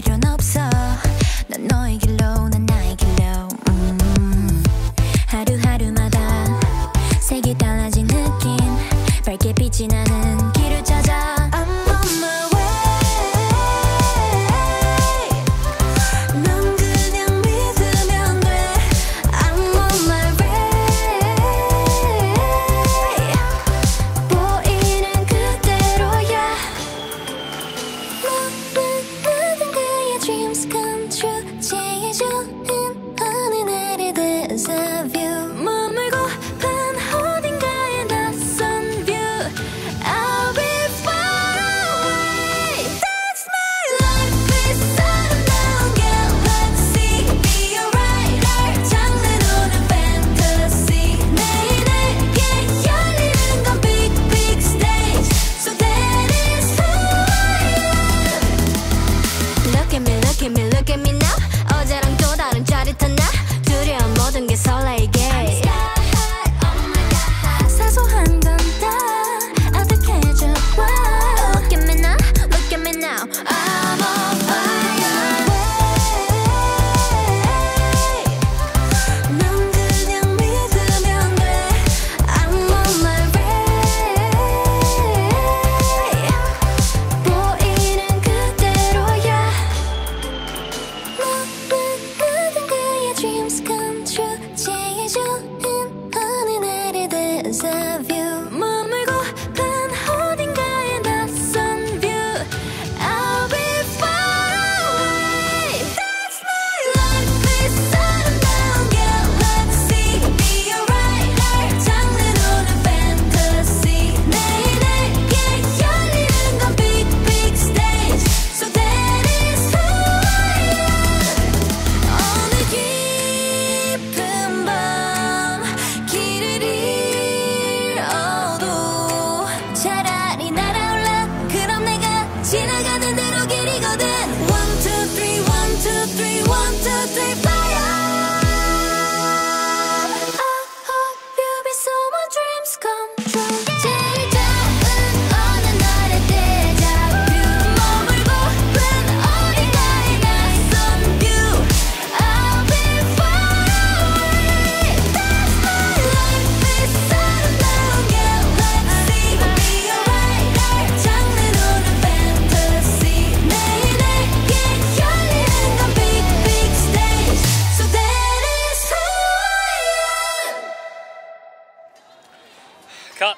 필요는 Ooh. Cut.